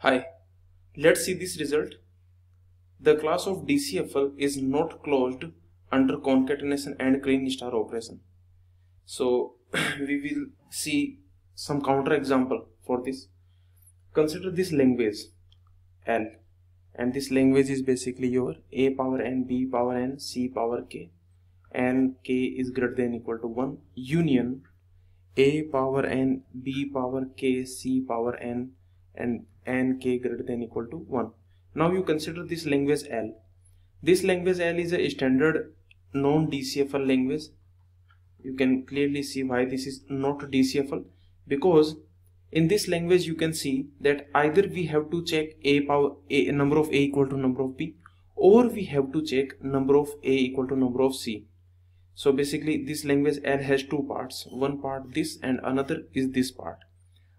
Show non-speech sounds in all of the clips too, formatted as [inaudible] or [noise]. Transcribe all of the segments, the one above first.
Hi, let's see this result. The class of DCFL is not closed under concatenation and Kleene star operation. So [clears throat] we will see some counter example for this. Consider this language L and this language is basically your a power n, b power n, c power k and k is greater than equal to 1 union a power n, b power k, c power n and n k greater than equal to 1 now you consider this language L. This language L is a standard non-DCFL language. You can clearly see why this is not DCFL because in this language you can see that either we have to check a power a number of a equal to number of b or we have to check number of a equal to number of c. So basically this language L has two parts. One part this and another is this part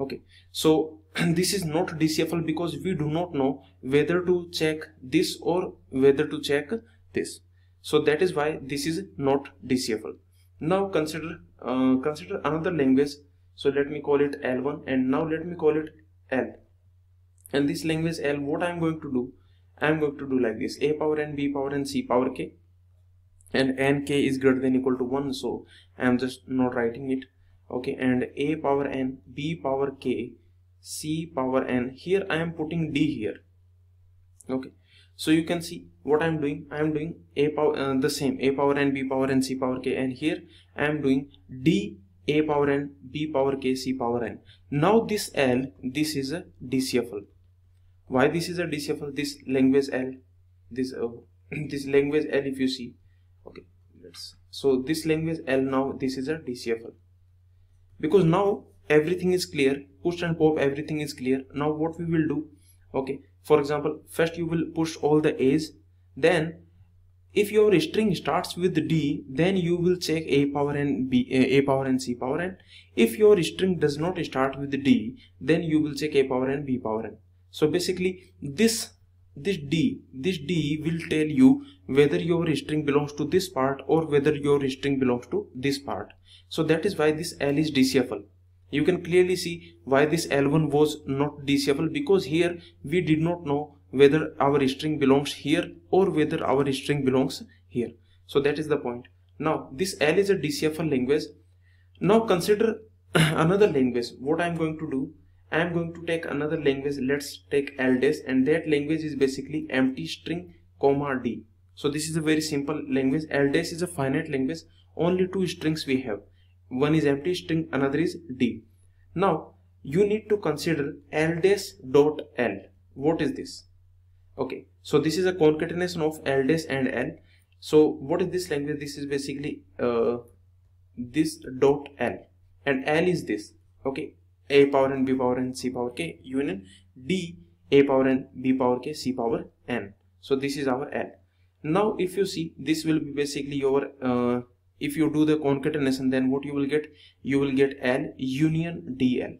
okay. So [clears throat] this is not DCFL because we do not know whether to check this or whether to check this. So that is why this is not DCFL now consider uh, consider another language. So let me call it L1 and now let me call it L. And this language L what I am going to do? I am going to do like this. A power n b power n c power k. And n k is greater than equal to 1 so I am just not writing it okay and a power n b power k c power n. Here i am putting d here. Okay so you can see what i am doing. I am doing a power uh, the same. A power n b power n c power k. And here i am doing d a power n b power k c power n. Now this l this is a dcfl why this is a dcfl this language l this uh, [clears throat] this language l if you see. Okay let's so this language l now this is a dcfl because now everything is clear push and pop everything is clear. Now what we will do? Okay for example first you will push all the a's. Then if your string starts with d then you will check a power and b a power and c power. N if your string does not start with d then you will check a power and b power. N so basically this this d this d will tell you whether your string belongs to this part or whether your string belongs to this part so that is why this L is DCFL. You can clearly see why this L1 was not DCFL because here we did not know whether our string belongs here or whether our string belongs here. So that is the point. Now this L is a DCFL language. Now consider [clears throat] another language. What I am going to do, I am going to take another language. Let's take LDES and that language is basically empty string comma D. So this is a very simple language. LDES is a finite language. Only two strings we have. One is empty string another is d. Now you need to consider ldes dot l. What is this? Okay. So this is a concatenation of ldes and l. So what is this language? This is basically uh, this dot l. And l is this. Okay a power n b power n c power k union d a power n b power k c power n. So this is our l now if you see this will be basically your uh, if you do the concatenation then what you will get? You will get L union DL.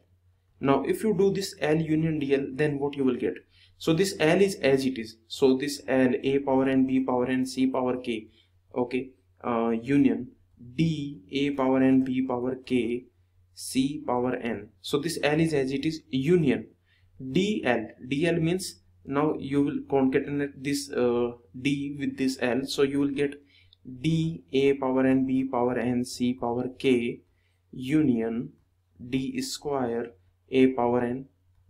Now if you do this L union DL then what you will get? So this L is as it is. So this L A power N B power N C power K okay uh, union D A power N B power K C power N. So this L is as it is union. DL DL means now you will concatenate this uh, D with this L. So you will get d a power n b power n c power k union d square a power n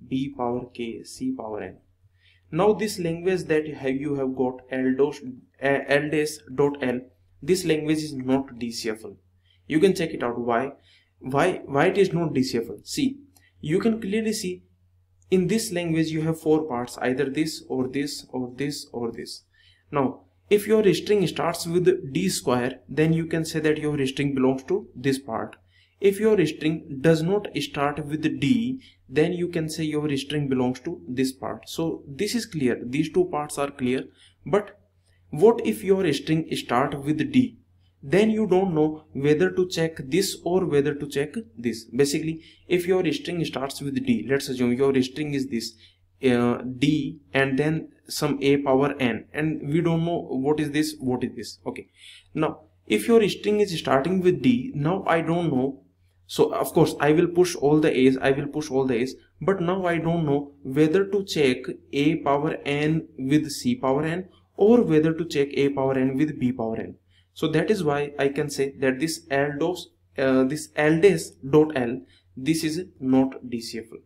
b power k c power n. Now this language that have you have got ldos lds dot l this language is not dcfl you can check it out. Why why why it is not dcfl see you can clearly see in this language you have four parts either this or this or this or this. Now if your string starts with d square then you can say that your string belongs to this part. If your string does not start with d then you can say your string belongs to this part. So this is clear. These two parts are clear. But what if your string start with d then you don't know whether to check this or whether to check this. Basically if your string starts with d let's assume your string is this uh, d and then some a power n and we don't know what is this what is this. Okay. Now if your string is starting with d now i don't know. So of course i will push all the a's i will push all the a's but now I don't know whether to check a power n with c power n or whether to check a power n with b power n. So that is why I can say that this LDOS, uh, this LDAS dot L, this is not DCFL.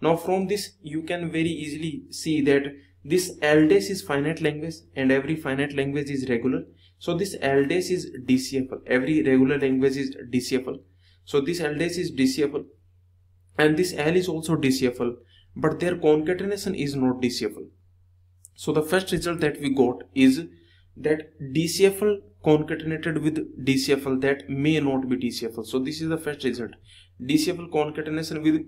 Now from this you can very easily see that this LDAS is finite language and every finite language is regular. So this LDAS is DCFL. Every regular language is DCFL. So this LDAS is DCFL and this L is also DCFL but their concatenation is not DCFL. So the first result that we got is that DCFL concatenated with DCFL that may not be DCFL. So this is the first result. DCFL concatenation with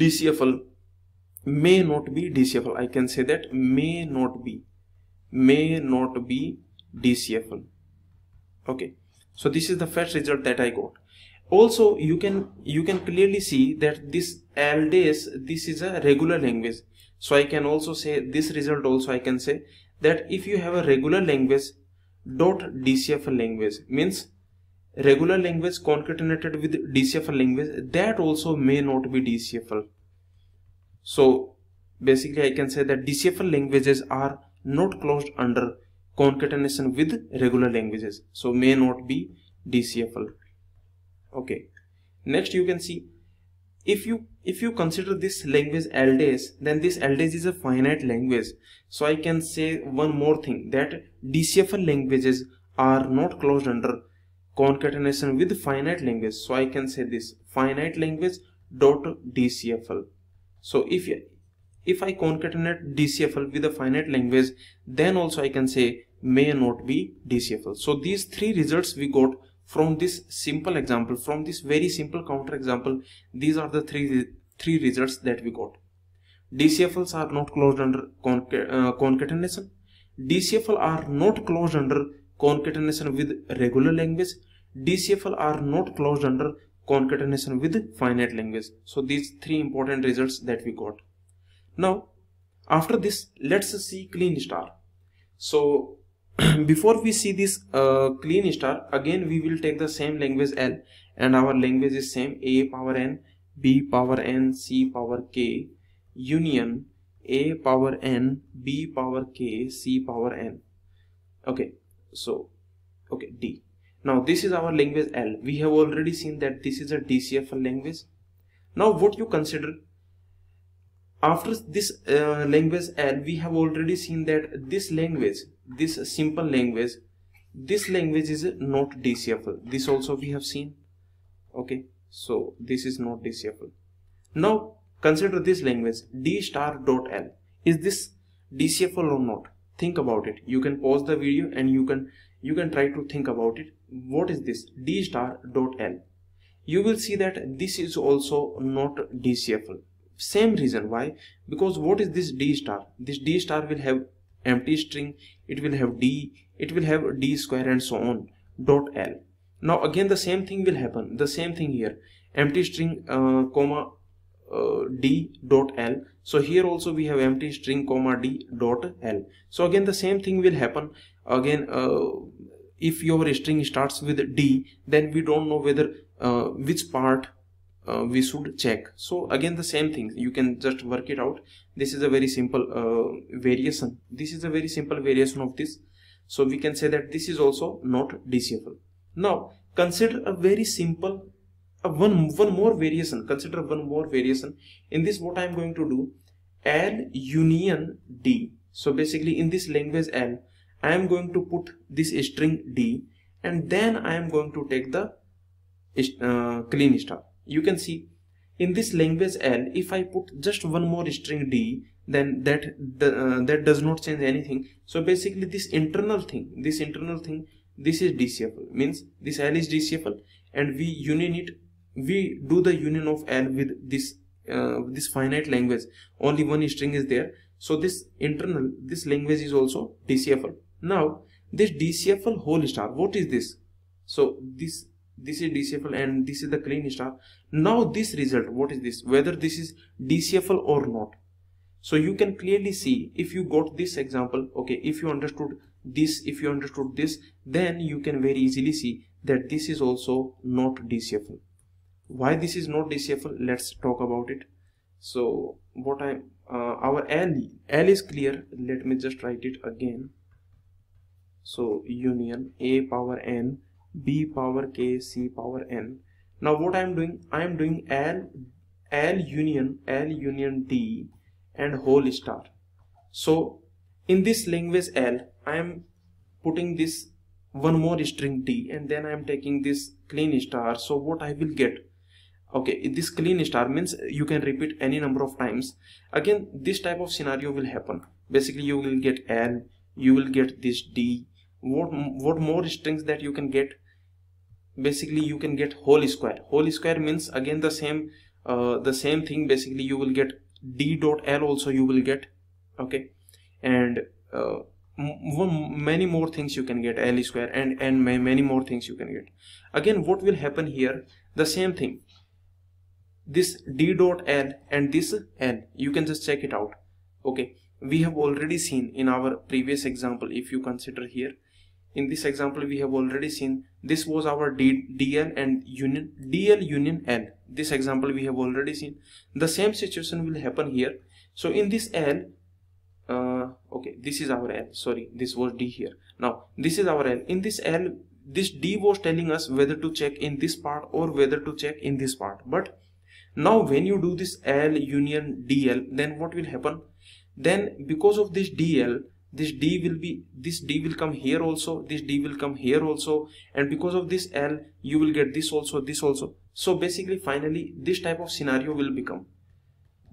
DCFL may not be DCFL. I can say that may not be may not be DCFL. Okay. So this is the first result that I got. Also, you can you can clearly see that this LDAS this is a regular language. So I can also say this result also I can say that if you have a regular language dot DCFL language means regular language concatenated with DCFL language that also may not be DCFL. So basically I can say that DCFL languages are not closed under concatenation with regular languages so may not be DCFL. Okay next you can see if you if you consider this language LDAS then this LDAS is a finite language. So I can say one more thing that DCFL languages are not closed under concatenation with finite language. So I can say this finite language dot DCFL so if if I concatenate DCFL with a finite language then also I can say may not be DCFL so these three results we got from this simple example from this very simple counter example these are the three three results that we got. DCFLs are not closed under uh, concatenation. DCFL are not closed under concatenation with regular language. DCFL are not closed under concatenation with finite language. So these three important results that we got. Now after this let's see Kleene star. So [clears throat] before we see this uh, Kleene star again we will take the same language L. And our language is same a power n b power n c power k union a power n b power k c power n. Okay so okay d. Now this is our language L. We have already seen that this is a DCFL language. Now what you consider? After this uh, language L we have already seen that this language this simple language this language is not DCFL this also we have seen. Okay so this is not DCFL now consider this language d star dot l. Is this DCFL or not? Think about it. You can pause the video and you can you can try to think about it. What is this? D star dot l. You will see that this is also not DCFL same reason why? Because what is this d star? This d star will have empty string it will have d it will have d square and so on dot l. Now again the same thing will happen the same thing here. Empty string uh, comma uh, d dot l. So here also we have empty string comma d dot l. So again the same thing will happen. Again uh, if your string starts with d then we don't know whether uh, which part uh, we should check. So again the same thing. You can just work it out. This is a very simple uh, variation. This is a very simple variation of this. So we can say that this is also not DCFL now consider a very simple uh, one one more variation. Consider one more variation. In this what I am going to do? L union D. So basically in this language L I am going to put this string D and then I am going to take the uh, Kleene star you can see in this language L if I put just one more string D then that the, uh, that does not change anything. So basically this internal thing this internal thing this is DCFL means this L is DCFL and we union it we do the union of L with this uh, this finite language. Only one string is there. So this internal this language is also DCFL now this DCFL whole star what is this? So this this is DCFL and this is the Kleene star. Now this result what is this? Whether this is DCFL or not. So you can clearly see if you got this example okay if you understood this if you understood this then you can very easily see that this is also not DCFL why this is not DCFL let's talk about it. So what I uh, our L L is clear. Let me just write it again. So union a power n b power k c power n. Now what I am doing I am doing L L union L union D and whole star. So in this language L I am putting this one more string D and then I am taking this Kleene star. So what I will get? Okay this Kleene star means you can repeat any number of times. Again this type of scenario will happen. Basically you will get L you will get this D. What what more strings that you can get basically you can get whole square. Whole square means again the same uh, the same thing. Basically you will get d dot l also you will get okay? And uh, many more things you can get l square and and many more things you can get. Again what will happen here? The same thing. This d dot l and this l you can just check it out okay? We have already seen in our previous example if you consider here in this example we have already seen this was our D, dl and union dl union l this example we have already seen. The same situation will happen here. So in this l uh, okay this is our l sorry this was d here. Now this is our l in this l this d was telling us whether to check in this part or whether to check in this part. But now when you do this l union dl then what will happen? Then because of this dl this d will be this d will come here also this d will come here also and because of this l you will get this also this also. So basically finally this type of scenario will become.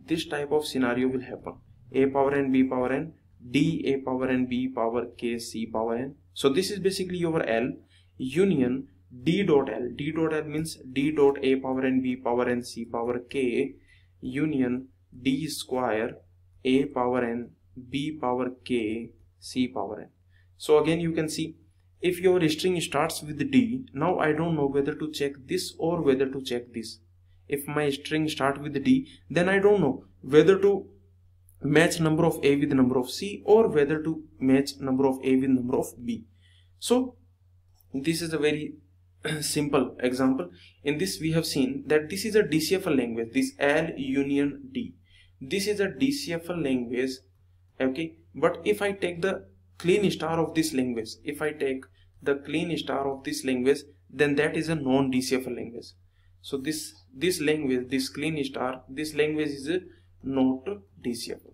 This type of scenario will happen. A power n b power n d a power n b power k c power n. So this is basically your l union d dot l. D dot l means d dot a power n b power n c power k union d square a power n b power k c power n. So again you can see if your string starts with d now i don't know whether to check this or whether to check this. If my string start with d then i don't know whether to match number of a with number of c or whether to match number of a with number of b. So this is a very [clears throat] simple example. In this we have seen that this is a dcfl language this l union d. This is a dcfl language okay? But if i take the Kleene star of this language if i take the Kleene star of this language then that is a non dcfl language. So this this language this Kleene star this language is a not dcfl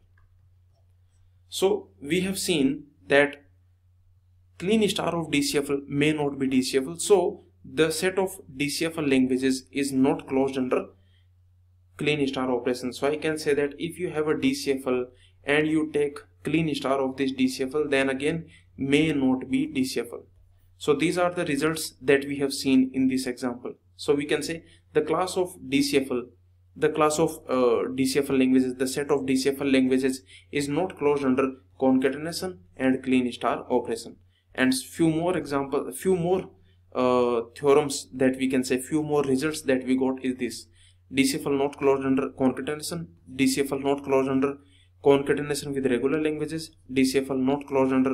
so we have seen that Kleene star of dcfl may not be dcfl so the set of dcfl languages is not closed under Kleene star operation. So i can say that if you have a dcfl and you take Kleene star of this DCFL then again may not be DCFL. So these are the results that we have seen in this example. So we can say the class of DCFL, the class of uh, DCFL languages, the set of DCFL languages is not closed under concatenation and clean star operation. And few more example, few more uh, theorems that we can say, few more results that we got is this. DCFL not closed under concatenation, DCFL not closed under concatenation with regular languages, DCFL not closed under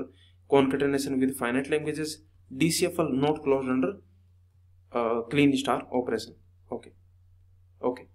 concatenation with finite languages, DCFL not closed under uh, Kleene star operation. Okay. Okay.